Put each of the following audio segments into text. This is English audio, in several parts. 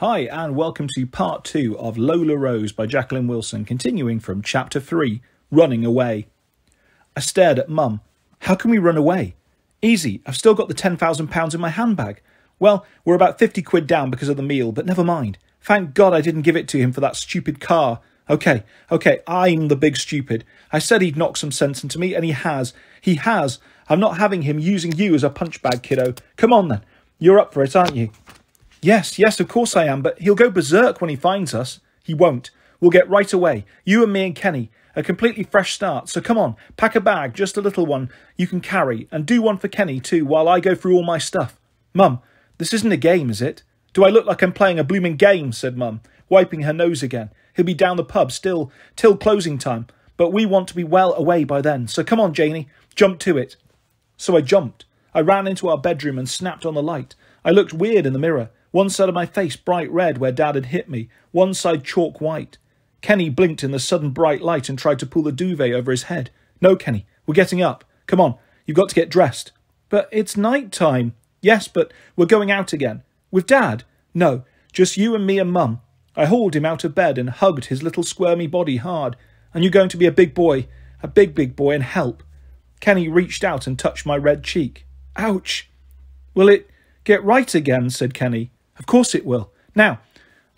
Hi, and welcome to part two of Lola Rose by Jacqueline Wilson, continuing from chapter three Running Away. I stared at Mum. How can we run away? Easy, I've still got the £10,000 in my handbag. Well, we're about 50 quid down because of the meal, but never mind. Thank God I didn't give it to him for that stupid car. Okay, okay, I'm the big stupid. I said he'd knock some sense into me, and he has. He has. I'm not having him using you as a punch bag, kiddo. Come on then. You're up for it, aren't you? Yes, yes, of course I am, but he'll go berserk when he finds us. He won't. We'll get right away. You and me and Kenny. A completely fresh start. So come on, pack a bag, just a little one you can carry, and do one for Kenny too, while I go through all my stuff. Mum, this isn't a game, is it? Do I look like I'm playing a blooming game? said Mum, wiping her nose again. He'll be down the pub still till closing time, but we want to be well away by then. So come on, Janey, jump to it. So I jumped. I ran into our bedroom and snapped on the light. I looked weird in the mirror. One side of my face bright red where Dad had hit me, one side chalk white. Kenny blinked in the sudden bright light and tried to pull the duvet over his head. No, Kenny, we're getting up. Come on, you've got to get dressed. But it's night time. Yes, but we're going out again. With Dad? No, just you and me and Mum. I hauled him out of bed and hugged his little squirmy body hard. And you're going to be a big boy, a big, big boy, and help. Kenny reached out and touched my red cheek. Ouch! Will it get right again? said Kenny. Of course it will. Now,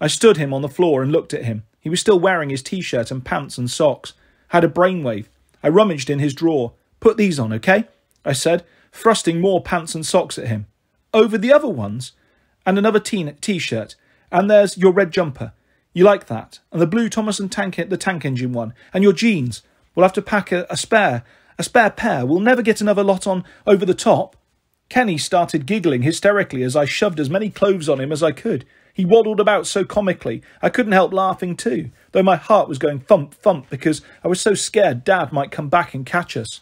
I stood him on the floor and looked at him. He was still wearing his t shirt and pants and socks. Had a brainwave. I rummaged in his drawer. Put these on, okay? I said, thrusting more pants and socks at him. Over the other ones? And another teen t shirt. And there's your red jumper. You like that? And the blue Thomas and tank the tank engine one. And your jeans. We'll have to pack a, a spare. A spare pair. We'll never get another lot on over the top. Kenny started giggling hysterically as I shoved as many clothes on him as I could. He waddled about so comically, I couldn't help laughing too, though my heart was going thump thump because I was so scared Dad might come back and catch us.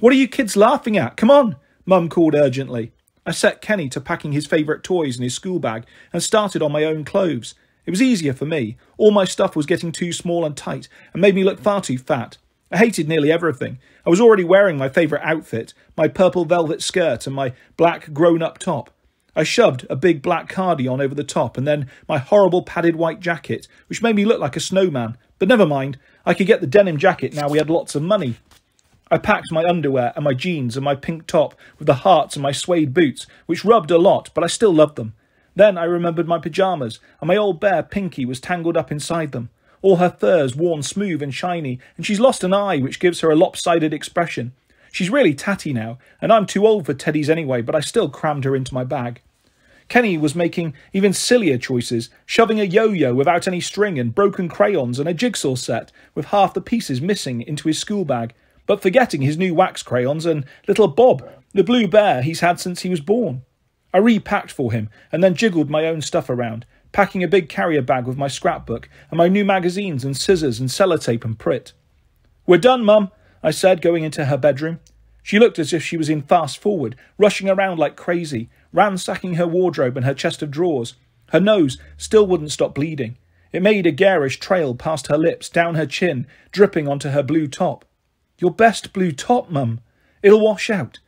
What are you kids laughing at? Come on, Mum called urgently. I set Kenny to packing his favourite toys in his school bag and started on my own clothes. It was easier for me. All my stuff was getting too small and tight and made me look far too fat. I hated nearly everything. I was already wearing my favourite outfit, my purple velvet skirt and my black grown-up top. I shoved a big black cardi on over the top and then my horrible padded white jacket, which made me look like a snowman. But never mind, I could get the denim jacket now we had lots of money. I packed my underwear and my jeans and my pink top with the hearts and my suede boots, which rubbed a lot, but I still loved them. Then I remembered my pyjamas, and my old bear Pinky was tangled up inside them all her furs worn smooth and shiny, and she's lost an eye which gives her a lopsided expression. She's really tatty now, and I'm too old for teddies anyway, but I still crammed her into my bag. Kenny was making even sillier choices, shoving a yo-yo without any string and broken crayons and a jigsaw set with half the pieces missing into his school bag, but forgetting his new wax crayons and little Bob, the blue bear he's had since he was born. I repacked for him and then jiggled my own stuff around, packing a big carrier bag with my scrapbook and my new magazines and scissors and sellotape and Pritt. We're done, Mum, I said, going into her bedroom. She looked as if she was in fast forward, rushing around like crazy, ransacking her wardrobe and her chest of drawers. Her nose still wouldn't stop bleeding. It made a garish trail past her lips, down her chin, dripping onto her blue top. Your best blue top, Mum. It'll wash out.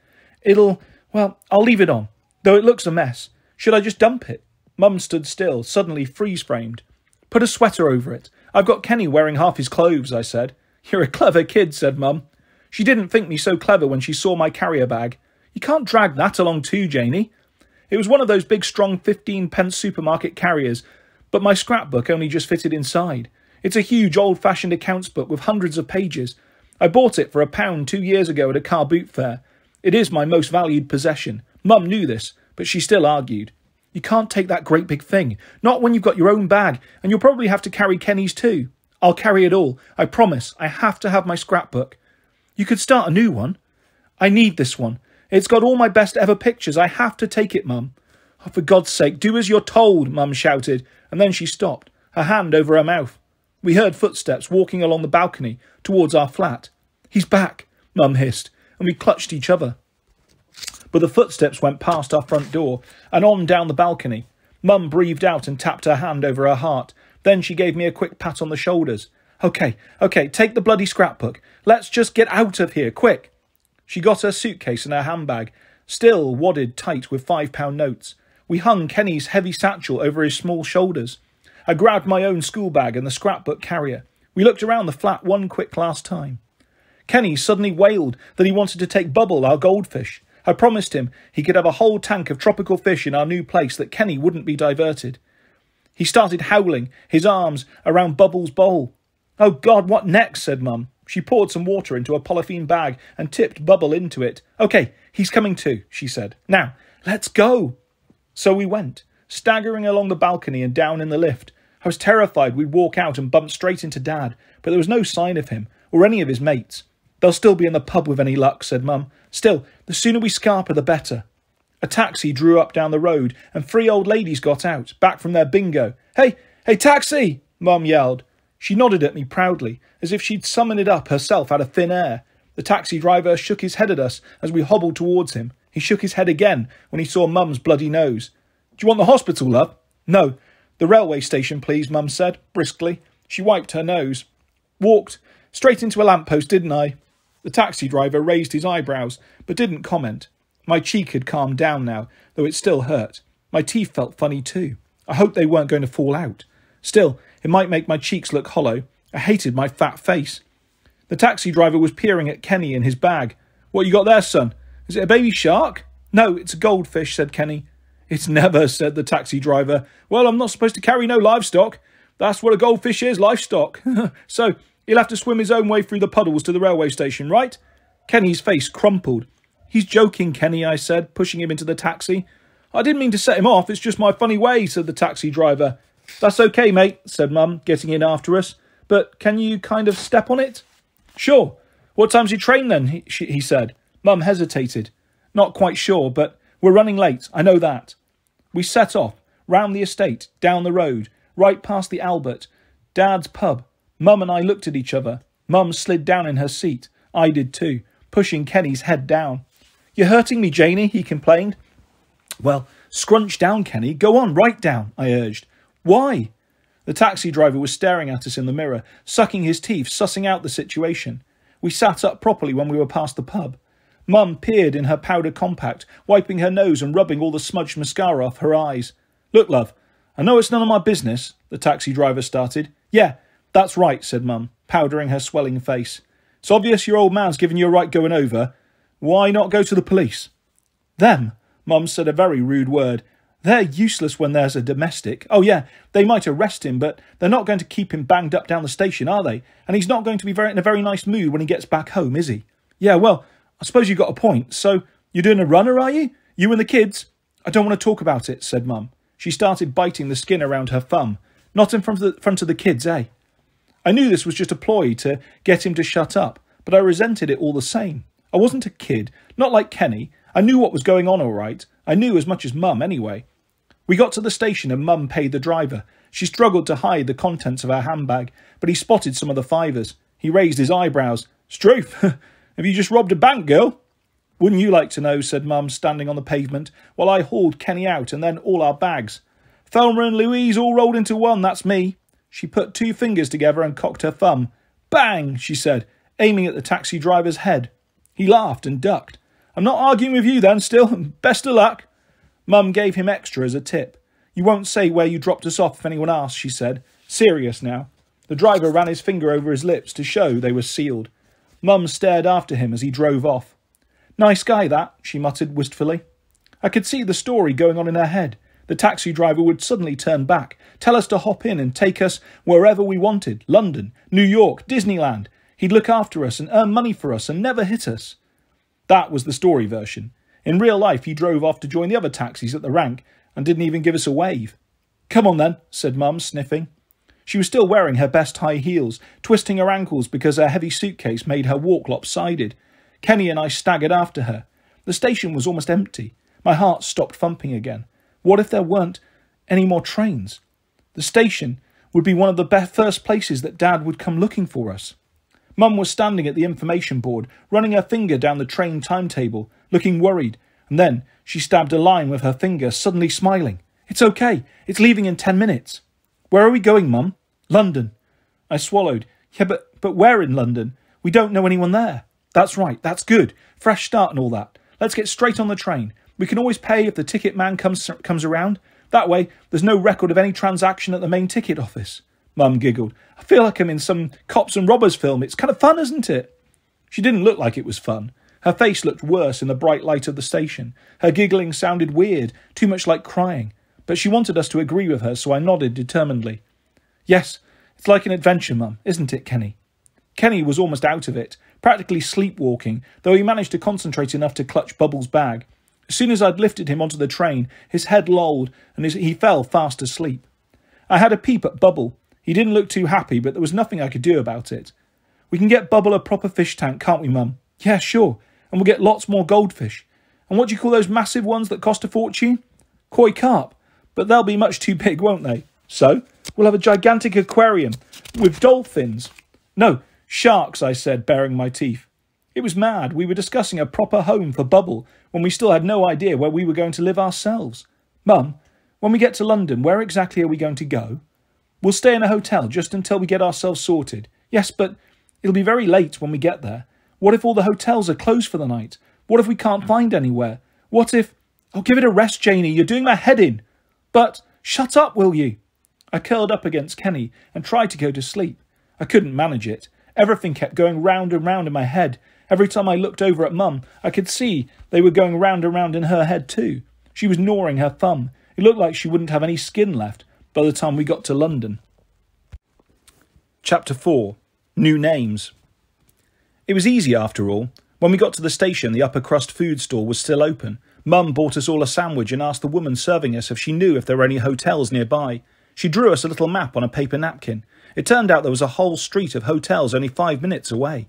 It'll, well, I'll leave it on, though it looks a mess. Should I just dump it? Mum stood still, suddenly freeze-framed. Put a sweater over it. I've got Kenny wearing half his clothes, I said. You're a clever kid, said Mum. She didn't think me so clever when she saw my carrier bag. You can't drag that along too, Janey. It was one of those big, strong 15 pence supermarket carriers, but my scrapbook only just fitted inside. It's a huge, old fashioned accounts book with hundreds of pages. I bought it for a pound two years ago at a car boot fair. It is my most valued possession. Mum knew this, but she still argued. You can't take that great big thing. Not when you've got your own bag, and you'll probably have to carry Kenny's too. I'll carry it all. I promise. I have to have my scrapbook. You could start a new one. I need this one. It's got all my best ever pictures. I have to take it, Mum. Oh, for God's sake, do as you're told, Mum shouted, and then she stopped, her hand over her mouth. We heard footsteps walking along the balcony towards our flat. He's back, Mum hissed, and we clutched each other but the footsteps went past our front door and on down the balcony. Mum breathed out and tapped her hand over her heart. Then she gave me a quick pat on the shoulders. Okay, okay, take the bloody scrapbook. Let's just get out of here, quick. She got her suitcase and her handbag, still wadded tight with five pound notes. We hung Kenny's heavy satchel over his small shoulders. I grabbed my own school bag and the scrapbook carrier. We looked around the flat one quick last time. Kenny suddenly wailed that he wanted to take Bubble, our goldfish. I promised him he could have a whole tank of tropical fish in our new place that Kenny wouldn't be diverted. He started howling, his arms around Bubble's bowl. Oh God, what next? said Mum. She poured some water into a polythene bag and tipped Bubble into it. OK, he's coming too, she said. Now, let's go. So we went, staggering along the balcony and down in the lift. I was terrified we'd walk out and bump straight into Dad, but there was no sign of him, or any of his mates. They'll still be in the pub with any luck, said Mum. Still, the sooner we scarper, the better. A taxi drew up down the road, and three old ladies got out, back from their bingo. Hey, hey, taxi! Mum yelled. She nodded at me proudly, as if she'd summoned it up herself out of thin air. The taxi driver shook his head at us as we hobbled towards him. He shook his head again when he saw Mum's bloody nose. Do you want the hospital, love? No. The railway station, please, Mum said, briskly. She wiped her nose. Walked straight into a lamp post, didn't I? The taxi driver raised his eyebrows, but didn't comment. My cheek had calmed down now, though it still hurt. My teeth felt funny too. I hoped they weren't going to fall out. Still, it might make my cheeks look hollow. I hated my fat face. The taxi driver was peering at Kenny in his bag. What you got there, son? Is it a baby shark? No, it's a goldfish, said Kenny. It's never, said the taxi driver. Well, I'm not supposed to carry no livestock. That's what a goldfish is, livestock. so, he'll have to swim his own way through the puddles to the railway station, right? Kenny's face crumpled. He's joking, Kenny, I said, pushing him into the taxi. I didn't mean to set him off, it's just my funny way, said the taxi driver. That's okay, mate, said Mum, getting in after us. But can you kind of step on it? Sure. What time's your train then? He, she, he said. Mum hesitated. Not quite sure, but we're running late, I know that. We set off, round the estate, down the road, right past the Albert, Dad's pub. Mum and I looked at each other. Mum slid down in her seat. I did too, pushing Kenny's head down. You're hurting me, Janie, he complained. Well, scrunch down, Kenny. Go on, right down, I urged. Why? The taxi driver was staring at us in the mirror, sucking his teeth, sussing out the situation. We sat up properly when we were past the pub. Mum peered in her powder compact, wiping her nose and rubbing all the smudged mascara off her eyes. Look, love, I know it's none of my business, the taxi driver started. Yeah, that's right, said Mum, powdering her swelling face. It's obvious your old man's given you a right going over. Why not go to the police? Them, Mum said a very rude word. They're useless when there's a domestic. Oh, yeah, they might arrest him, but they're not going to keep him banged up down the station, are they? And he's not going to be very, in a very nice mood when he gets back home, is he? Yeah, well, I suppose you got a point. So, you're doing a runner, are you? You and the kids? I don't want to talk about it, said Mum. She started biting the skin around her thumb. Not in front of the, front of the kids, eh? I knew this was just a ploy to get him to shut up, but I resented it all the same. I wasn't a kid, not like Kenny. I knew what was going on all right. I knew as much as Mum, anyway. We got to the station and Mum paid the driver. She struggled to hide the contents of her handbag, but he spotted some of the fivers. He raised his eyebrows. Struth, have you just robbed a bank, girl? Wouldn't you like to know, said Mum, standing on the pavement, while I hauled Kenny out and then all our bags. Thelma and Louise all rolled into one, that's me. She put two fingers together and cocked her thumb. Bang, she said, aiming at the taxi driver's head. He laughed and ducked. I'm not arguing with you then, still. Best of luck. Mum gave him extra as a tip. You won't say where you dropped us off if anyone asks, she said. Serious now. The driver ran his finger over his lips to show they were sealed. Mum stared after him as he drove off. Nice guy, that, she muttered wistfully. I could see the story going on in her head. The taxi driver would suddenly turn back, tell us to hop in and take us wherever we wanted London, New York, Disneyland. He'd look after us and earn money for us and never hit us. That was the story version. In real life, he drove off to join the other taxis at the rank and didn't even give us a wave. Come on then, said Mum, sniffing. She was still wearing her best high heels, twisting her ankles because her heavy suitcase made her walk lopsided. Kenny and I staggered after her. The station was almost empty. My heart stopped thumping again. What if there weren't any more trains? The station would be one of the first places that Dad would come looking for us. Mum was standing at the information board, running her finger down the train timetable, looking worried, and then she stabbed a line with her finger, suddenly smiling. It's okay. It's leaving in ten minutes. Where are we going, Mum? London. I swallowed. Yeah, but, but where in London? We don't know anyone there. That's right. That's good. Fresh start and all that. Let's get straight on the train. We can always pay if the ticket man comes, comes around. That way, there's no record of any transaction at the main ticket office. Mum giggled. I feel like I'm in some cops and robbers film. It's kind of fun, isn't it? She didn't look like it was fun. Her face looked worse in the bright light of the station. Her giggling sounded weird, too much like crying. But she wanted us to agree with her, so I nodded determinedly. Yes, it's like an adventure, Mum, isn't it, Kenny? Kenny was almost out of it, practically sleepwalking, though he managed to concentrate enough to clutch Bubbles' bag. As soon as I'd lifted him onto the train, his head lolled and his, he fell fast asleep. I had a peep at Bubble. He didn't look too happy, but there was nothing I could do about it. We can get Bubble a proper fish tank, can't we, Mum? Yeah, sure. And we'll get lots more goldfish. And what do you call those massive ones that cost a fortune? Koi carp. But they'll be much too big, won't they? So, we'll have a gigantic aquarium with dolphins. No, sharks, I said, baring my teeth. It was mad. We were discussing a proper home for Bubble when we still had no idea where we were going to live ourselves. Mum, when we get to London, where exactly are we going to go? We'll stay in a hotel just until we get ourselves sorted. Yes, but it'll be very late when we get there. What if all the hotels are closed for the night? What if we can't find anywhere? What if. Oh, give it a rest, Janie. You're doing my head in. But shut up, will you? I curled up against Kenny and tried to go to sleep. I couldn't manage it. Everything kept going round and round in my head. Every time I looked over at Mum, I could see they were going round and round in her head too. She was gnawing her thumb. It looked like she wouldn't have any skin left by the time we got to London. Chapter 4 New Names It was easy after all. When we got to the station, the upper crust food store was still open. Mum bought us all a sandwich and asked the woman serving us if she knew if there were any hotels nearby. She drew us a little map on a paper napkin. It turned out there was a whole street of hotels only five minutes away.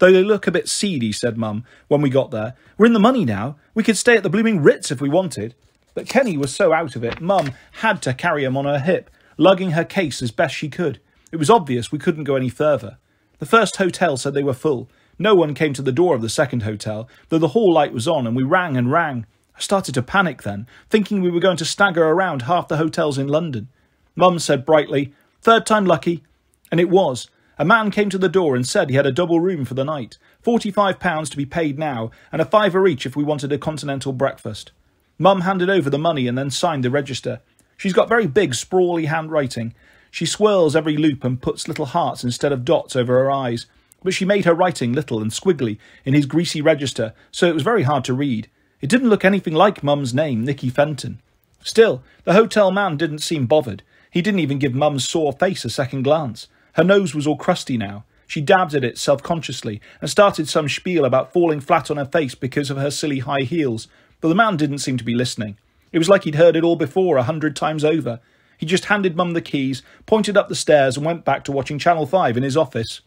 Though they look a bit seedy, said Mum, when we got there. We're in the money now. We could stay at the blooming Ritz if we wanted. But Kenny was so out of it, Mum had to carry him on her hip, lugging her case as best she could. It was obvious we couldn't go any further. The first hotel said they were full. No one came to the door of the second hotel, though the hall light was on, and we rang and rang. I started to panic then, thinking we were going to stagger around half the hotels in London. Mum said brightly, Third time lucky. And it was. A man came to the door and said he had a double room for the night, £45 to be paid now, and a fiver each if we wanted a continental breakfast. Mum handed over the money and then signed the register. She's got very big, sprawly handwriting. She swirls every loop and puts little hearts instead of dots over her eyes. But she made her writing little and squiggly in his greasy register, so it was very hard to read. It didn't look anything like Mum's name, Nicky Fenton. Still, the hotel man didn't seem bothered. He didn't even give Mum's sore face a second glance. Her nose was all crusty now. She dabbed at it self consciously and started some spiel about falling flat on her face because of her silly high heels, but the man didn't seem to be listening. It was like he'd heard it all before a hundred times over. He just handed Mum the keys, pointed up the stairs, and went back to watching Channel 5 in his office.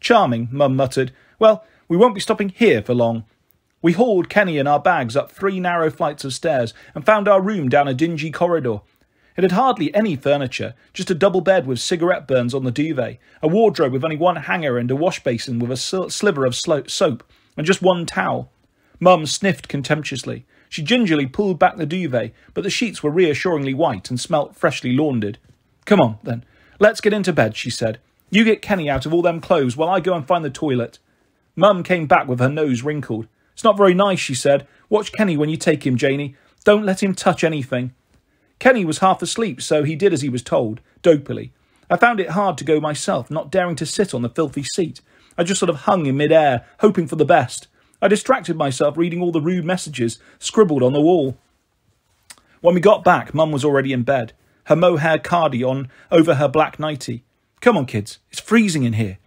Charming, Mum muttered. Well, we won't be stopping here for long. We hauled Kenny and our bags up three narrow flights of stairs and found our room down a dingy corridor. It had hardly any furniture, just a double bed with cigarette burns on the duvet, a wardrobe with only one hanger and a wash basin with a sliver of soap, and just one towel. Mum sniffed contemptuously. She gingerly pulled back the duvet, but the sheets were reassuringly white and smelt freshly laundered. Come on, then. Let's get into bed, she said. You get Kenny out of all them clothes while I go and find the toilet. Mum came back with her nose wrinkled. It's not very nice, she said. Watch Kenny when you take him, Janie. Don't let him touch anything. Kenny was half asleep, so he did as he was told, dopily. I found it hard to go myself, not daring to sit on the filthy seat. I just sort of hung in mid-air, hoping for the best. I distracted myself reading all the rude messages scribbled on the wall. When we got back, Mum was already in bed, her mohair cardi on over her black nightie. Come on, kids, it's freezing in here.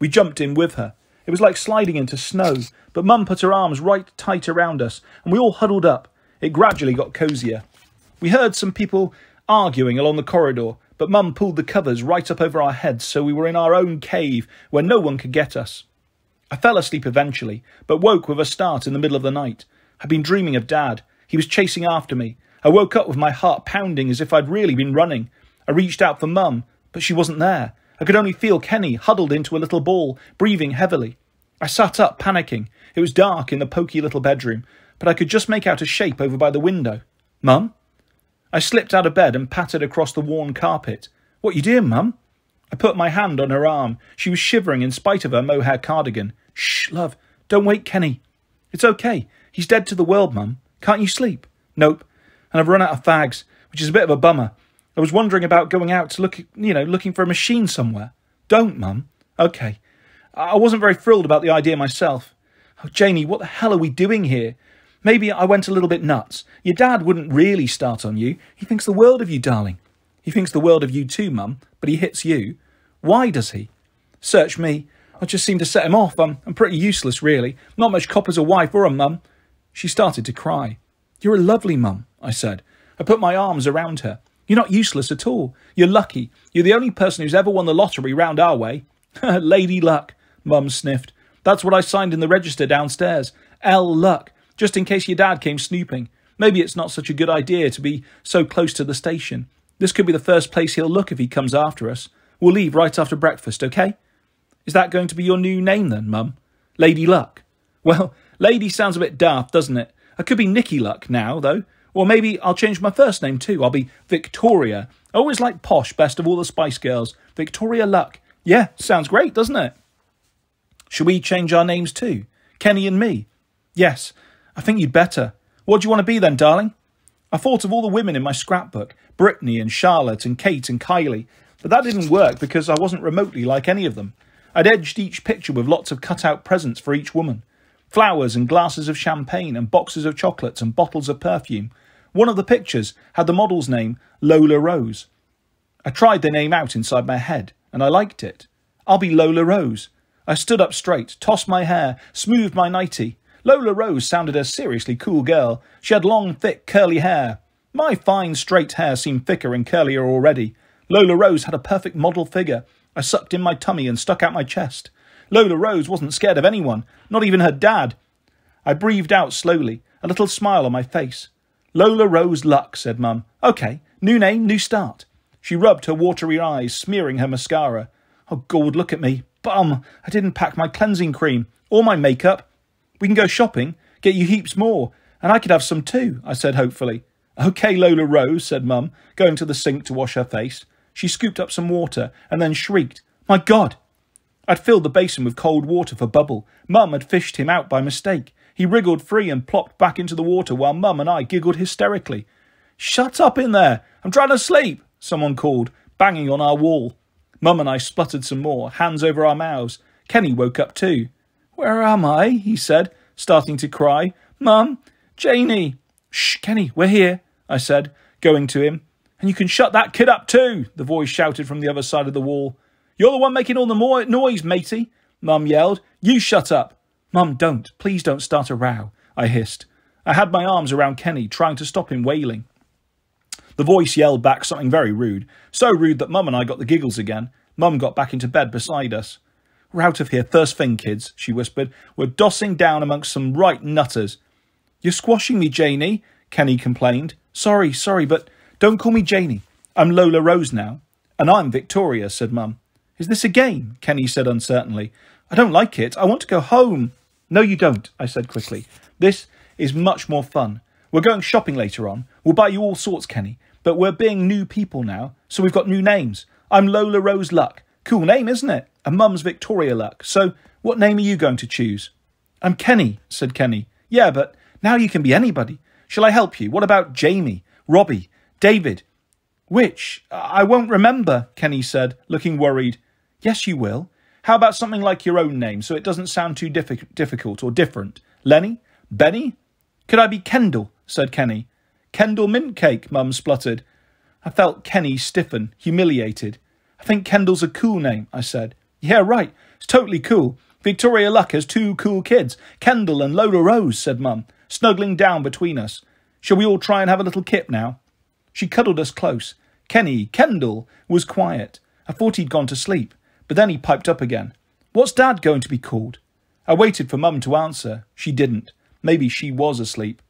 We jumped in with her. It was like sliding into snow, but Mum put her arms right tight around us, and we all huddled up. It gradually got cosier. We heard some people arguing along the corridor, but Mum pulled the covers right up over our heads so we were in our own cave where no one could get us. I fell asleep eventually, but woke with a start in the middle of the night. I'd been dreaming of Dad. He was chasing after me. I woke up with my heart pounding as if I'd really been running. I reached out for Mum, but she wasn't there. I could only feel Kenny huddled into a little ball, breathing heavily. I sat up, panicking. It was dark in the poky little bedroom, but I could just make out a shape over by the window. Mum? I slipped out of bed and pattered across the worn carpet. What you doing, Mum? I put my hand on her arm. She was shivering in spite of her mohair cardigan. Shh, love. Don't wake Kenny. It's okay. He's dead to the world, Mum. Can't you sleep? Nope. And I've run out of fags, which is a bit of a bummer. I was wondering about going out to look, you know, looking for a machine somewhere. Don't, Mum. Okay. I wasn't very thrilled about the idea myself. Oh, Janie, what the hell are we doing here? Maybe I went a little bit nuts. Your dad wouldn't really start on you. He thinks the world of you, darling. He thinks the world of you too, Mum, but he hits you. Why does he? Search me. I just seem to set him off. I'm, I'm pretty useless, really. Not much cop as a wife or a mum. She started to cry. You're a lovely mum, I said. I put my arms around her. You're not useless at all. You're lucky. You're the only person who's ever won the lottery round our way. Lady Luck, Mum sniffed. That's what I signed in the register downstairs. L. Luck, just in case your dad came snooping. Maybe it's not such a good idea to be so close to the station. This could be the first place he'll look if he comes after us. We'll leave right after breakfast, okay? Is that going to be your new name then, Mum? Lady Luck? Well, Lady sounds a bit daft, doesn't it? I could be Nicky Luck now, though. Or maybe I'll change my first name too. I'll be Victoria. I always like posh best of all the Spice Girls. Victoria Luck. Yeah, sounds great, doesn't it? Should we change our names too? Kenny and me? Yes, I think you'd better. What do you want to be then, darling? I thought of all the women in my scrapbook Britney and Charlotte and Kate and Kylie, but that didn't work because I wasn't remotely like any of them. I'd edged each picture with lots of cut out presents for each woman flowers and glasses of champagne and boxes of chocolates and bottles of perfume. One of the pictures had the model's name, Lola Rose. I tried the name out inside my head, and I liked it. I'll be Lola Rose. I stood up straight, tossed my hair, smoothed my nightie. Lola Rose sounded a seriously cool girl. She had long, thick, curly hair. My fine, straight hair seemed thicker and curlier already. Lola Rose had a perfect model figure. I sucked in my tummy and stuck out my chest. Lola Rose wasn't scared of anyone, not even her dad. I breathed out slowly, a little smile on my face. Lola Rose Luck, said Mum. OK, new name, new start. She rubbed her watery eyes, smearing her mascara. Oh, God, look at me. Bum, I didn't pack my cleansing cream, or my makeup. We can go shopping, get you heaps more, and I could have some too, I said hopefully. OK, Lola Rose, said Mum, going to the sink to wash her face. She scooped up some water and then shrieked, My God! I'd filled the basin with cold water for Bubble. Mum had fished him out by mistake. He wriggled free and plopped back into the water while Mum and I giggled hysterically. Shut up in there! I'm trying to sleep! Someone called, banging on our wall. Mum and I spluttered some more, hands over our mouths. Kenny woke up too. Where am I? he said, starting to cry. Mum! Janie! Shh, Kenny, we're here, I said, going to him. And you can shut that kid up too, the voice shouted from the other side of the wall. You're the one making all the more noise, matey, Mum yelled. You shut up. Mum, don't. Please don't start a row, I hissed. I had my arms around Kenny, trying to stop him wailing. The voice yelled back something very rude, so rude that Mum and I got the giggles again. Mum got back into bed beside us. We're out of here first thing, kids, she whispered. We're dossing down amongst some right nutters. You're squashing me, Janie, Kenny complained. Sorry, sorry, but don't call me Janie. I'm Lola Rose now. And I'm Victoria, said Mum. Is this a game? Kenny said uncertainly. I don't like it. I want to go home. No, you don't, I said quickly. This is much more fun. We're going shopping later on. We'll buy you all sorts, Kenny. But we're being new people now, so we've got new names. I'm Lola Rose Luck. Cool name, isn't it? A Mum's Victoria Luck. So what name are you going to choose? I'm Kenny, said Kenny. Yeah, but now you can be anybody. Shall I help you? What about Jamie, Robbie, David? Which? I won't remember, Kenny said, looking worried. Yes, you will. How about something like your own name so it doesn't sound too diffi- difficult or different? Lenny? Benny? Could I be Kendall? said Kenny. Kendal Mintcake, Mum spluttered. I felt Kenny stiffen, humiliated. I think Kendall's a cool name, I said. Yeah, right. It's totally cool. Victoria Luck has two cool kids, Kendall and Lola Rose, said Mum, snuggling down between us. Shall we all try and have a little kip now? She cuddled us close. Kenny, Kendall, was quiet. I thought he'd gone to sleep, but then he piped up again. What's Dad going to be called? I waited for Mum to answer. She didn't. Maybe she was asleep.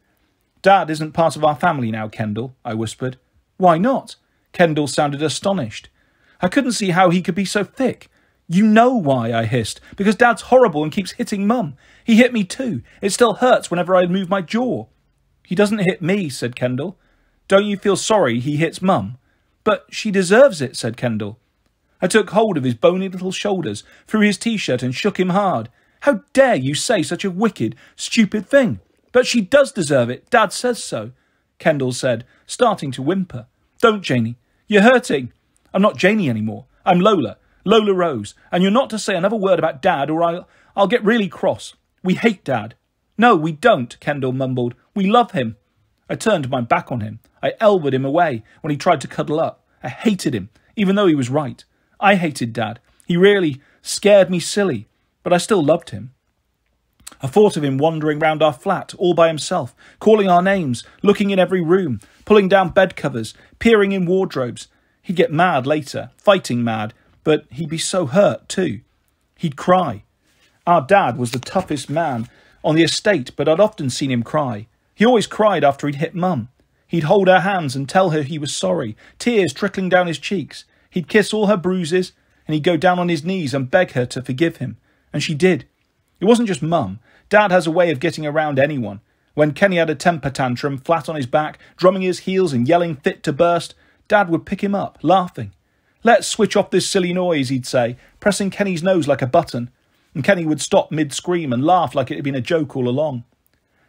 Dad isn't part of our family now, Kendall, I whispered. Why not? Kendall sounded astonished. I couldn't see how he could be so thick. You know why, I hissed. Because Dad's horrible and keeps hitting Mum. He hit me too. It still hurts whenever I move my jaw. He doesn't hit me, said Kendall. Don't you feel sorry he hits Mum? But she deserves it, said Kendall. I took hold of his bony little shoulders, threw his t-shirt and shook him hard. How dare you say such a wicked, stupid thing? But she does deserve it. Dad says so, Kendall said, starting to whimper. Don't, Janie. You're hurting. I'm not Janie anymore. I'm Lola, Lola Rose, and you're not to say another word about Dad or I'll, I'll get really cross. We hate Dad. No, we don't, Kendall mumbled. We love him. I turned my back on him. I elbowed him away when he tried to cuddle up. I hated him, even though he was right. I hated Dad. He really scared me silly, but I still loved him. I thought of him wandering round our flat all by himself, calling our names, looking in every room, pulling down bed covers, peering in wardrobes. He'd get mad later, fighting mad, but he'd be so hurt too. He'd cry. Our dad was the toughest man on the estate, but I'd often seen him cry. He always cried after he'd hit Mum. He'd hold her hands and tell her he was sorry, tears trickling down his cheeks. He'd kiss all her bruises, and he'd go down on his knees and beg her to forgive him. And she did. It wasn't just Mum. Dad has a way of getting around anyone. When Kenny had a temper tantrum, flat on his back, drumming his heels and yelling fit to burst, Dad would pick him up, laughing. Let's switch off this silly noise, he'd say, pressing Kenny's nose like a button, and Kenny would stop mid scream and laugh like it had been a joke all along.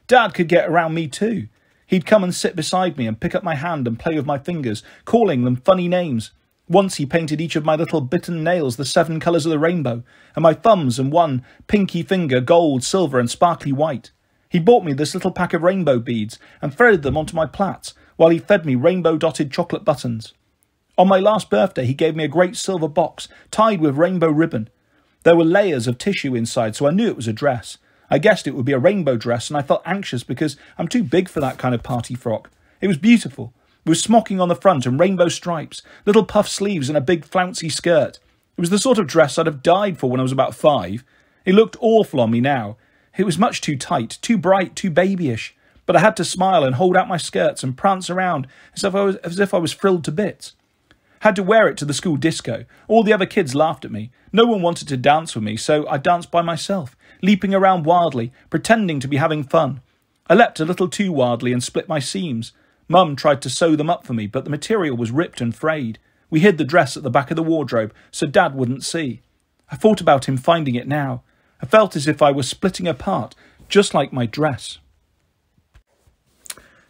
Dad could get around me too. He'd come and sit beside me and pick up my hand and play with my fingers, calling them funny names. Once he painted each of my little bitten nails the seven colours of the rainbow, and my thumbs and one pinky finger gold, silver, and sparkly white. He bought me this little pack of rainbow beads and threaded them onto my plaits while he fed me rainbow dotted chocolate buttons. On my last birthday, he gave me a great silver box tied with rainbow ribbon. There were layers of tissue inside, so I knew it was a dress. I guessed it would be a rainbow dress, and I felt anxious because I'm too big for that kind of party frock. It was beautiful, with smocking on the front and rainbow stripes, little puff sleeves, and a big flouncy skirt. It was the sort of dress I'd have died for when I was about five. It looked awful on me now. It was much too tight, too bright, too babyish. But I had to smile and hold out my skirts and prance around as if I was, as if I was thrilled to bits. Had to wear it to the school disco. All the other kids laughed at me. No one wanted to dance with me, so I danced by myself, leaping around wildly, pretending to be having fun. I leapt a little too wildly and split my seams. Mum tried to sew them up for me, but the material was ripped and frayed. We hid the dress at the back of the wardrobe so Dad wouldn't see. I thought about him finding it now. I felt as if I was splitting apart, just like my dress.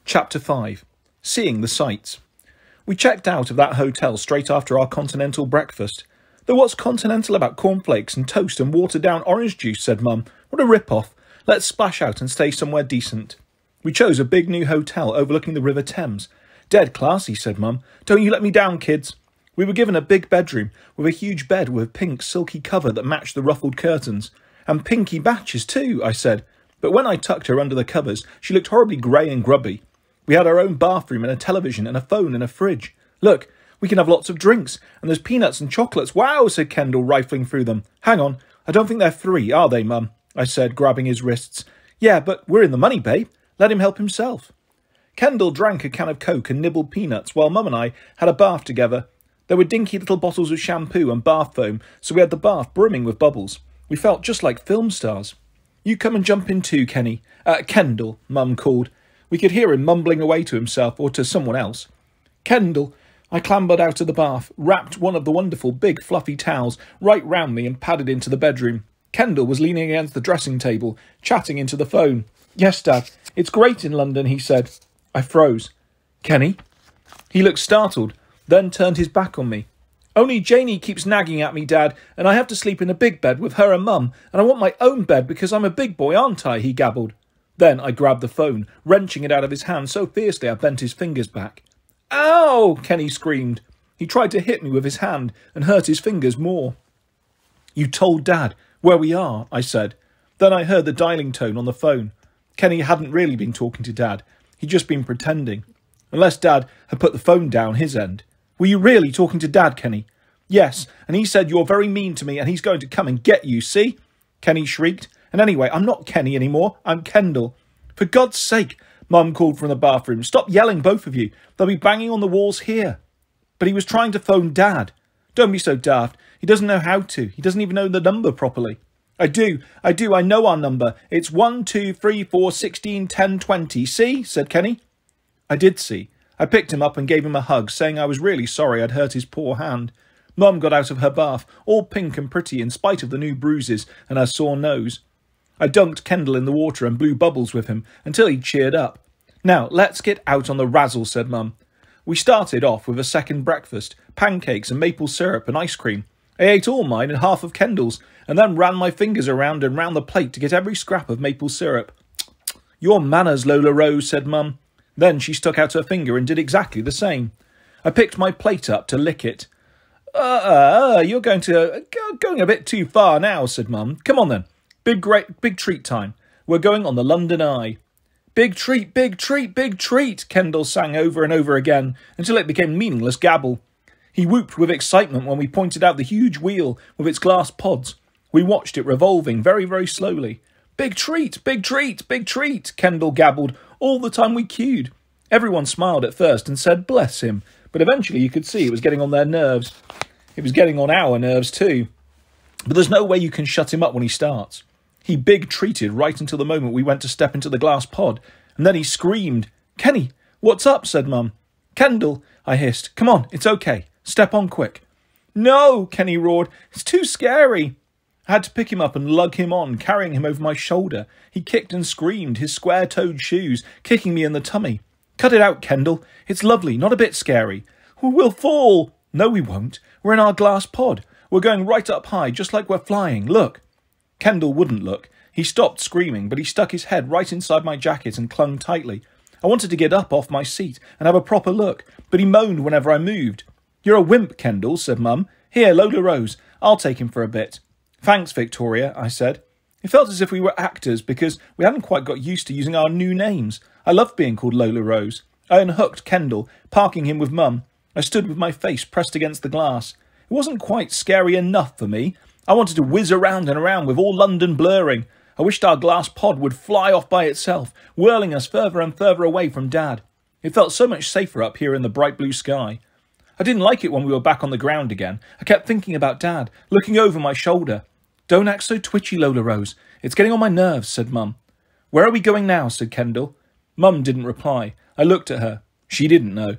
Chapter 5 Seeing the Sights. We checked out of that hotel straight after our continental breakfast. Though what's continental about cornflakes and toast and watered down orange juice, said Mum. What a rip off. Let's splash out and stay somewhere decent. We chose a big new hotel overlooking the River Thames. Dead classy, said Mum. Don't you let me down, kids. We were given a big bedroom with a huge bed with a pink silky cover that matched the ruffled curtains. And pinky batches too, I said. But when I tucked her under the covers, she looked horribly grey and grubby. We had our own bathroom and a television and a phone and a fridge. Look, we can have lots of drinks, and there's peanuts and chocolates. Wow, said Kendall, rifling through them. Hang on, I don't think they're free, are they, Mum? I said, grabbing his wrists. Yeah, but we're in the money, babe. Let him help himself. Kendall drank a can of Coke and nibbled peanuts while Mum and I had a bath together. There were dinky little bottles of shampoo and bath foam, so we had the bath brimming with bubbles. We felt just like film stars. You come and jump in too, Kenny. Uh, Kendall, Mum called. We could hear him mumbling away to himself or to someone else. Kendall, I clambered out of the bath, wrapped one of the wonderful big fluffy towels right round me and padded into the bedroom. Kendall was leaning against the dressing table, chatting into the phone. Yes, Dad, it's great in London, he said. I froze. Kenny? He looked startled, then turned his back on me. Only Janie keeps nagging at me, Dad, and I have to sleep in a big bed with her and Mum, and I want my own bed because I'm a big boy, aren't I? he gabbled. Then I grabbed the phone, wrenching it out of his hand so fiercely I bent his fingers back. Ow! Kenny screamed. He tried to hit me with his hand and hurt his fingers more. You told Dad where we are, I said. Then I heard the dialing tone on the phone. Kenny hadn't really been talking to Dad. He'd just been pretending. Unless Dad had put the phone down his end. Were you really talking to Dad, Kenny? Yes, and he said you're very mean to me and he's going to come and get you, see? Kenny shrieked. And anyway, I'm not Kenny anymore. I'm Kendall. For God's sake, Mum called from the bathroom. Stop yelling, both of you. They'll be banging on the walls here. But he was trying to phone Dad. Don't be so daft. He doesn't know how to. He doesn't even know the number properly. I do, I do, I know our number. It's one, two, three, four, sixteen, ten, twenty. See? said Kenny. I did see. I picked him up and gave him a hug, saying I was really sorry I'd hurt his poor hand. Mum got out of her bath, all pink and pretty in spite of the new bruises and her sore nose. I dunked Kendall in the water and blew bubbles with him until he cheered up. Now, let's get out on the razzle, said Mum. We started off with a second breakfast, pancakes and maple syrup and ice cream. I ate all mine and half of Kendall's, and then ran my fingers around and round the plate to get every scrap of maple syrup. Your manners, Lola Rose, said Mum. Then she stuck out her finger and did exactly the same. I picked my plate up to lick it. Uh, uh, you're going to uh, going a bit too far now, said Mum. Come on then. Big great big treat time. We're going on the London Eye. Big treat, big treat, big treat, Kendall sang over and over again until it became meaningless gabble. He whooped with excitement when we pointed out the huge wheel with its glass pods. We watched it revolving very, very slowly. Big treat, big treat, big treat, Kendall gabbled all the time we queued. Everyone smiled at first and said, bless him, but eventually you could see it was getting on their nerves. It was getting on our nerves too. But there's no way you can shut him up when he starts. He big treated right until the moment we went to step into the glass pod, and then he screamed, Kenny, what's up? said Mum. Kendall, I hissed. Come on, it's okay. Step on quick. No, Kenny roared. It's too scary. I had to pick him up and lug him on, carrying him over my shoulder. He kicked and screamed, his square toed shoes kicking me in the tummy. Cut it out, Kendall. It's lovely, not a bit scary. We'll fall. No, we won't. We're in our glass pod. We're going right up high, just like we're flying. Look. Kendall wouldn't look. He stopped screaming, but he stuck his head right inside my jacket and clung tightly. I wanted to get up off my seat and have a proper look, but he moaned whenever I moved. You're a wimp, Kendall, said Mum. Here, Lola Rose. I'll take him for a bit. Thanks, Victoria, I said. It felt as if we were actors because we hadn't quite got used to using our new names. I loved being called Lola Rose. I unhooked Kendall, parking him with Mum. I stood with my face pressed against the glass. It wasn't quite scary enough for me. I wanted to whiz around and around with all London blurring. I wished our glass pod would fly off by itself, whirling us further and further away from Dad. It felt so much safer up here in the bright blue sky. I didn't like it when we were back on the ground again. I kept thinking about Dad, looking over my shoulder. Don't act so twitchy, Lola Rose. It's getting on my nerves, said Mum. Where are we going now? said Kendall. Mum didn't reply. I looked at her. She didn't know.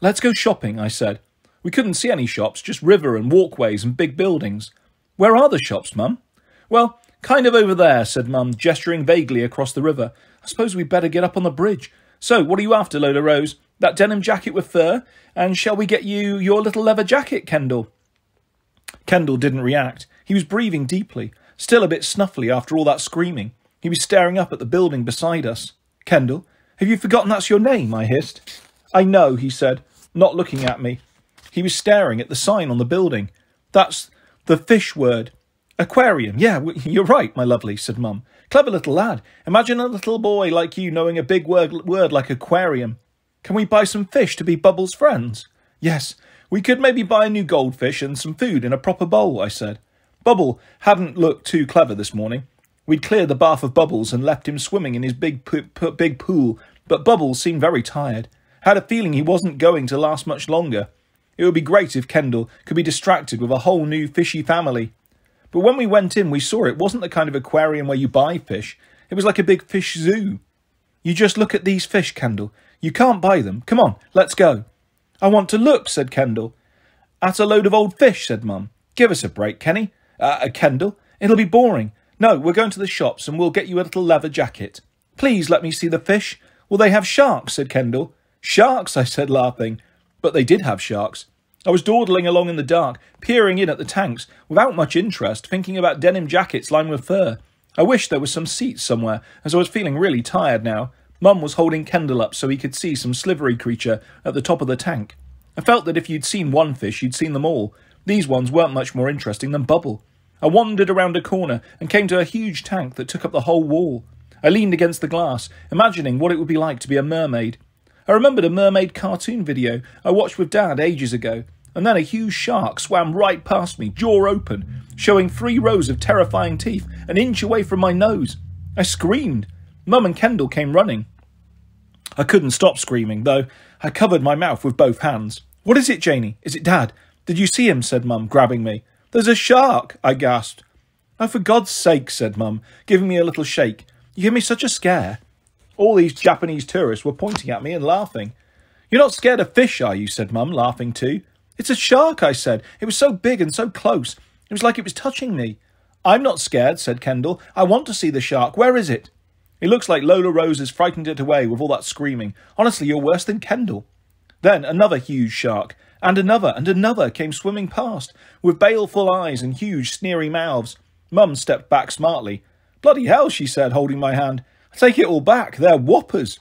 Let's go shopping, I said. We couldn't see any shops, just river and walkways and big buildings. Where are the shops, Mum? Well, kind of over there, said Mum, gesturing vaguely across the river. I suppose we'd better get up on the bridge. So, what are you after, Lola Rose? That denim jacket with fur? And shall we get you your little leather jacket, Kendall? Kendall didn't react. He was breathing deeply, still a bit snuffly after all that screaming. He was staring up at the building beside us. Kendall, have you forgotten that's your name? I hissed. I know, he said, not looking at me. He was staring at the sign on the building. That's the fish word. Aquarium. Yeah, you're right, my lovely, said Mum. Clever little lad. Imagine a little boy like you knowing a big word, word like aquarium. Can we buy some fish to be Bubbles' friends? Yes, we could maybe buy a new goldfish and some food in a proper bowl, I said. Bubble hadn't looked too clever this morning. We'd cleared the bath of Bubbles and left him swimming in his big, big pool, but Bubbles seemed very tired. Had a feeling he wasn't going to last much longer. It would be great if Kendall could be distracted with a whole new fishy family. But when we went in, we saw it wasn't the kind of aquarium where you buy fish. It was like a big fish zoo. You just look at these fish, Kendall. You can't buy them. Come on, let's go. I want to look, said Kendall. At a load of old fish, said Mum. Give us a break, Kenny. Uh, Kendall. It'll be boring. No, we're going to the shops and we'll get you a little leather jacket. Please let me see the fish. Will they have sharks? said Kendall. Sharks, I said, laughing. But they did have sharks. I was dawdling along in the dark, peering in at the tanks, without much interest, thinking about denim jackets lined with fur. I wished there was some seats somewhere, as I was feeling really tired now, Mum was holding Kendall up so he could see some slivery creature at the top of the tank. I felt that if you'd seen one fish, you'd seen them all. These ones weren't much more interesting than Bubble. I wandered around a corner and came to a huge tank that took up the whole wall. I leaned against the glass, imagining what it would be like to be a mermaid. I remembered a mermaid cartoon video I watched with Dad ages ago, and then a huge shark swam right past me, jaw open, showing three rows of terrifying teeth an inch away from my nose. I screamed. Mum and Kendall came running. I couldn't stop screaming, though. I covered my mouth with both hands. What is it, Janie? Is it Dad? Did you see him? said Mum, grabbing me. There's a shark, I gasped. Oh, for God's sake, said Mum, giving me a little shake. You give me such a scare. All these Japanese tourists were pointing at me and laughing. You're not scared of fish, are you? said Mum, laughing too. It's a shark, I said. It was so big and so close. It was like it was touching me. I'm not scared, said Kendall. I want to see the shark. Where is it? It looks like Lola Rose has frightened it away with all that screaming. Honestly, you're worse than Kendall. Then another huge shark, and another and another came swimming past, with baleful eyes and huge sneery mouths. Mum stepped back smartly. Bloody hell, she said, holding my hand. I take it all back. They're whoppers.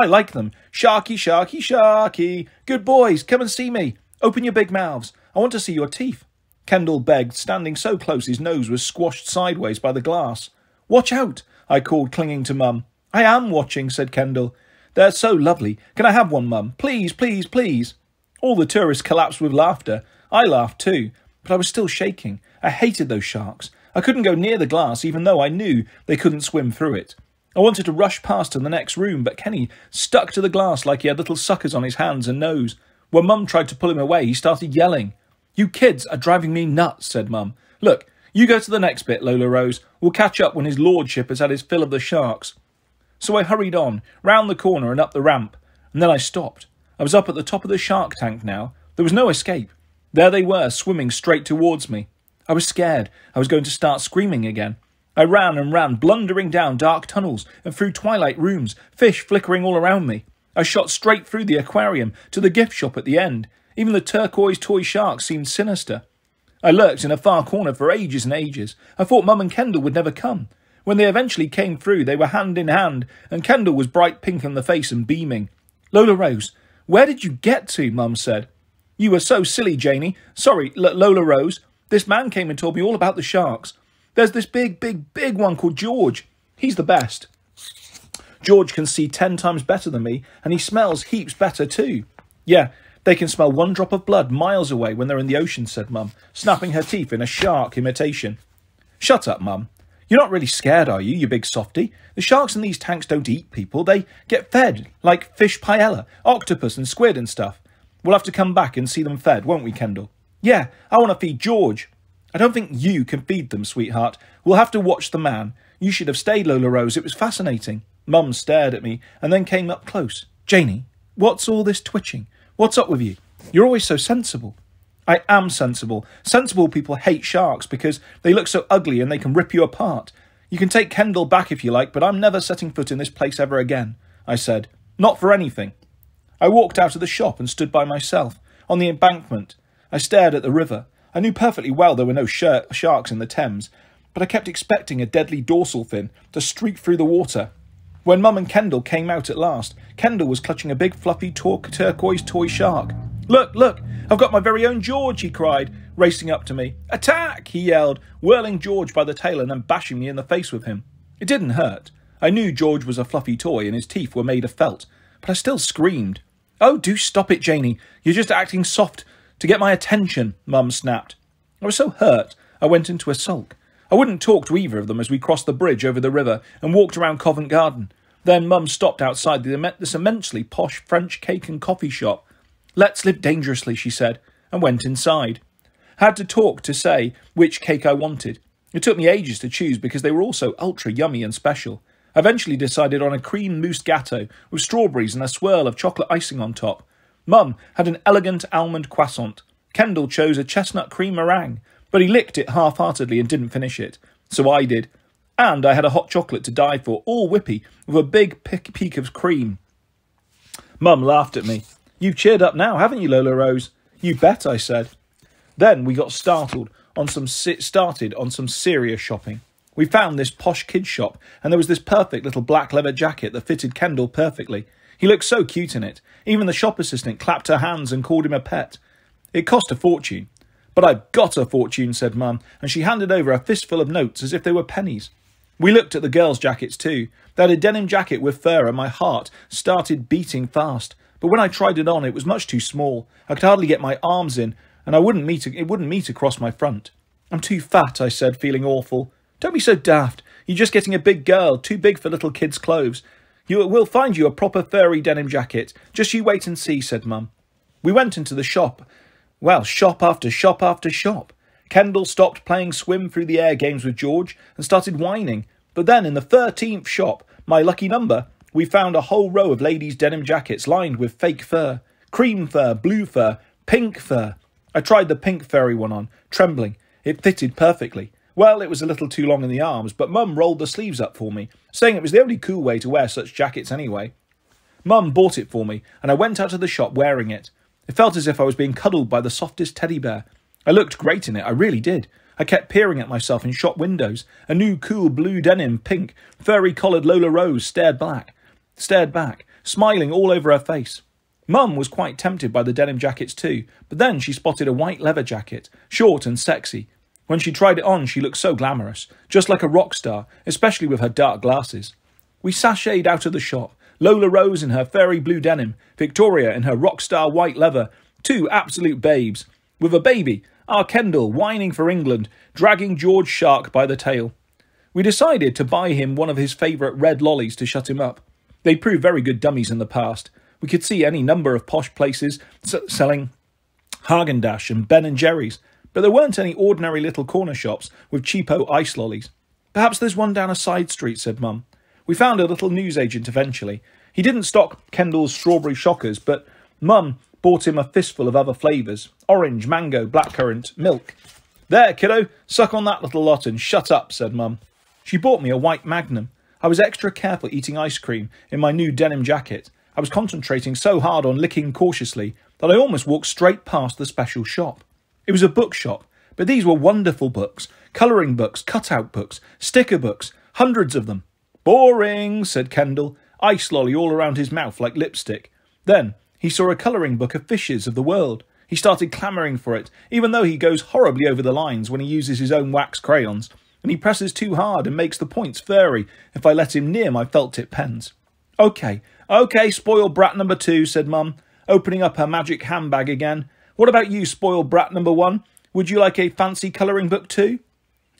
I like them. Sharky, sharky, sharky. Good boys, come and see me. Open your big mouths. I want to see your teeth. Kendall begged, standing so close his nose was squashed sideways by the glass. Watch out, I called, clinging to Mum. I am watching, said Kendall. They're so lovely. Can I have one, Mum? Please, please, please. All the tourists collapsed with laughter. I laughed too, but I was still shaking. I hated those sharks. I couldn't go near the glass, even though I knew they couldn't swim through it. I wanted to rush past to the next room, but Kenny stuck to the glass like he had little suckers on his hands and nose. When Mum tried to pull him away, he started yelling. You kids are driving me nuts, said Mum. Look, you go to the next bit, Lola Rose. We'll catch up when his lordship has had his fill of the sharks. So I hurried on, round the corner and up the ramp, and then I stopped. I was up at the top of the shark tank now. There was no escape. There they were, swimming straight towards me. I was scared. I was going to start screaming again. I ran and ran, blundering down dark tunnels and through twilight rooms, fish flickering all around me. I shot straight through the aquarium to the gift shop at the end. Even the turquoise toy shark seemed sinister. I lurked in a far corner for ages and ages. I thought Mum and Kendall would never come. When they eventually came through, they were hand in hand, and Kendall was bright pink on the face and beaming. Lola Rose, where did you get to? Mum said. You were so silly, Janie. Sorry, L- Lola Rose. This man came and told me all about the sharks. There's this big, big, big one called George. He's the best. George can see ten times better than me, and he smells heaps better too. Yeah, they can smell one drop of blood miles away when they're in the ocean, said Mum, snapping her teeth in a shark imitation. Shut up, Mum. You're not really scared, are you, you big softy? The sharks in these tanks don't eat people, they get fed, like fish paella, octopus and squid and stuff. We'll have to come back and see them fed, won't we, Kendall? Yeah, I want to feed George. I don't think you can feed them, sweetheart. We'll have to watch the man. You should have stayed, Lola Rose. It was fascinating. Mum stared at me and then came up close. Janie, what's all this twitching? What's up with you? You're always so sensible. I am sensible. Sensible people hate sharks because they look so ugly and they can rip you apart. You can take Kendall back if you like, but I'm never setting foot in this place ever again, I said. Not for anything. I walked out of the shop and stood by myself, on the embankment. I stared at the river. I knew perfectly well there were no sharks in the Thames, but I kept expecting a deadly dorsal fin to streak through the water. When Mum and Kendall came out at last, Kendall was clutching a big fluffy tur- turquoise toy shark. Look, look, I've got my very own George, he cried, racing up to me. Attack! he yelled, whirling George by the tail and then bashing me in the face with him. It didn't hurt. I knew George was a fluffy toy and his teeth were made of felt, but I still screamed. Oh, do stop it, Janie. You're just acting soft to get my attention, Mum snapped. I was so hurt, I went into a sulk. I wouldn't talk to either of them as we crossed the bridge over the river and walked around Covent Garden. Then Mum stopped outside this immensely posh French cake and coffee shop. Let's live dangerously, she said, and went inside. Had to talk to say which cake I wanted. It took me ages to choose because they were all so ultra yummy and special. I eventually decided on a cream mousse gâteau with strawberries and a swirl of chocolate icing on top. Mum had an elegant almond croissant. Kendall chose a chestnut cream meringue, but he licked it half heartedly and didn't finish it. So I did. And I had a hot chocolate to die for, all whippy, with a big peak of cream. Mum laughed at me. You've cheered up now, haven't you, Lola Rose? You bet, I said. Then we got startled on some started on some serious shopping. We found this posh kid shop, and there was this perfect little black leather jacket that fitted Kendall perfectly. He looked so cute in it. Even the shop assistant clapped her hands and called him a pet. It cost a fortune. But I've got a fortune, said Mum, and she handed over a fistful of notes as if they were pennies. We looked at the girls' jackets too. They had a denim jacket with fur, and my heart started beating fast. But when I tried it on, it was much too small. I could hardly get my arms in, and I wouldn't meet. It wouldn't meet across my front. I'm too fat, I said, feeling awful. Don't be so daft. You're just getting a big girl, too big for little kids' clothes. You will find you a proper furry denim jacket. Just you wait and see, said Mum. We went into the shop. Well, shop after shop after shop. Kendall stopped playing swim through the air games with George and started whining. But then in the thirteenth shop, my lucky number, we found a whole row of ladies' denim jackets lined with fake fur. Cream fur, blue fur, pink fur. I tried the pink furry one on, trembling. It fitted perfectly. Well, it was a little too long in the arms, but Mum rolled the sleeves up for me, saying it was the only cool way to wear such jackets anyway. Mum bought it for me, and I went out of the shop wearing it. It felt as if I was being cuddled by the softest teddy bear. I looked great in it, I really did. I kept peering at myself in shop windows. A new cool blue denim, pink, furry collared Lola Rose stared back, stared back, smiling all over her face. Mum was quite tempted by the denim jackets too, but then she spotted a white leather jacket, short and sexy. When she tried it on, she looked so glamorous, just like a rock star, especially with her dark glasses. We sashayed out of the shop, Lola Rose in her fairy blue denim, Victoria in her rock star white leather, two absolute babes, with a baby, our Kendall, whining for England, dragging George Shark by the tail. We decided to buy him one of his favourite red lollies to shut him up. They'd proved very good dummies in the past, we could see any number of posh places selling Haagen-Dazs and Ben and Jerry's, but there weren't any ordinary little corner shops with cheapo ice lollies. Perhaps there's one down a side street, said Mum. We found a little newsagent eventually. He didn't stock Kendall's strawberry shockers, but Mum bought him a fistful of other flavours orange, mango, blackcurrant, milk. There, kiddo, suck on that little lot and shut up, said Mum. She bought me a white magnum. I was extra careful eating ice cream in my new denim jacket, I was concentrating so hard on licking cautiously that I almost walked straight past the special shop. It was a bookshop, but these were wonderful books colouring books, cut-out books, sticker books, hundreds of them. Boring, said Kendall, ice lolly all around his mouth like lipstick. Then he saw a colouring book of fishes of the world. He started clamouring for it, even though he goes horribly over the lines when he uses his own wax crayons, and he presses too hard and makes the points furry if I let him near my felt tip pens. OK, OK, spoiled brat number two, said Mum, opening up her magic handbag again. What about you, spoiled brat number one? Would you like a fancy colouring book too?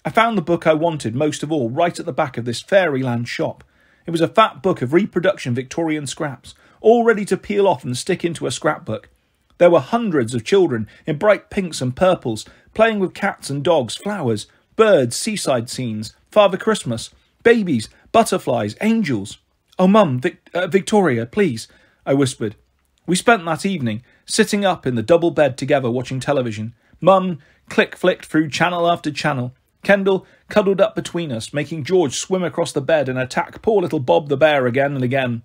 I found the book I wanted most of all right at the back of this fairyland shop. It was a fat book of reproduction Victorian scraps, all ready to peel off and stick into a scrapbook. There were hundreds of children in bright pinks and purples, playing with cats and dogs, flowers, birds, seaside scenes, Father Christmas, babies, butterflies, angels. Oh, Mum, Vic- uh, Victoria, please, I whispered. We spent that evening sitting up in the double bed together watching television. Mum click flicked through channel after channel. Kendall cuddled up between us, making George swim across the bed and attack poor little Bob the bear again and again.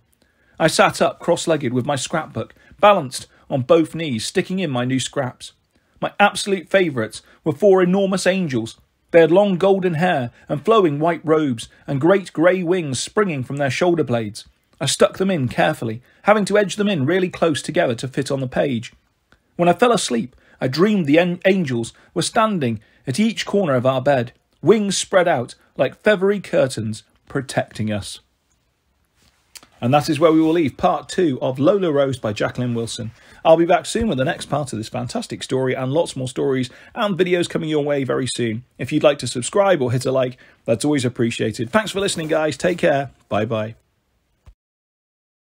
I sat up cross legged with my scrapbook, balanced on both knees, sticking in my new scraps. My absolute favourites were four enormous angels, they had long golden hair and flowing white robes, and great grey wings springing from their shoulder blades. I stuck them in carefully, having to edge them in really close together to fit on the page. When I fell asleep, I dreamed the angels were standing at each corner of our bed, wings spread out like feathery curtains, protecting us. And that is where we will leave part two of Lola Rose by Jacqueline Wilson. I'll be back soon with the next part of this fantastic story and lots more stories and videos coming your way very soon. If you'd like to subscribe or hit a like, that's always appreciated. Thanks for listening, guys. Take care. Bye bye.